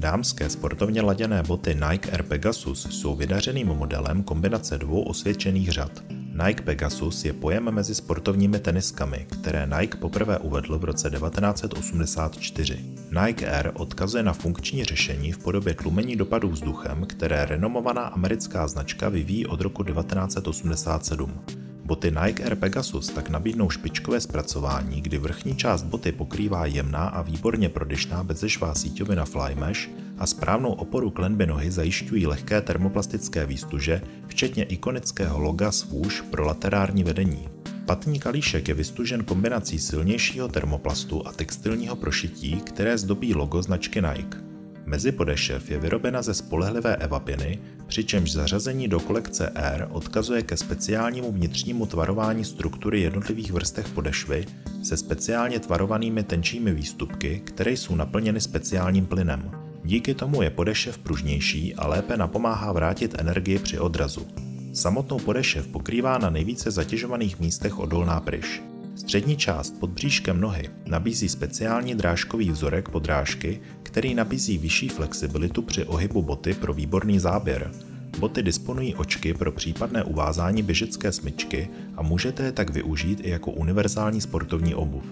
Dámské sportovně laděné boty Nike Air Pegasus jsou vydařeným modelem kombinace dvou osvědčených řad. Nike Pegasus je pojem mezi sportovními teniskami, které Nike poprvé uvedl v roce 1984. Nike Air odkazuje na funkční řešení v podobě tlumení dopadů vzduchem, které renomovaná americká značka vyvíjí od roku 1987. Boty Nike Air Pegasus tak nabídnou špičkové zpracování, kdy vrchní část boty pokrývá jemná a výborně prodyšná bezešvá síťovina Flymesh a správnou oporu klenby nohy zajišťují lehké termoplastické výstuže, včetně ikonického loga Swoosh pro laterární vedení. Patní kalíšek je vystužen kombinací silnějšího termoplastu a textilního prošití, které zdobí logo značky Nike. Mezi podešev je vyrobena ze spolehlivé evapiny, přičemž zařazení do kolekce R odkazuje ke speciálnímu vnitřnímu tvarování struktury jednotlivých vrstev podešvy se speciálně tvarovanými tenčími výstupky, které jsou naplněny speciálním plynem. Díky tomu je podešev pružnější a lépe napomáhá vrátit energii při odrazu. Samotnou podešev pokrývá na nejvíce zatěžovaných místech odolná pryš. Střední část pod bříškem nohy nabízí speciální drážkový vzorek podrážky, který nabízí vyšší flexibilitu při ohybu boty pro výborný záběr. Boty disponují očky pro případné uvázání běžecké smyčky a můžete je tak využít i jako univerzální sportovní obuv.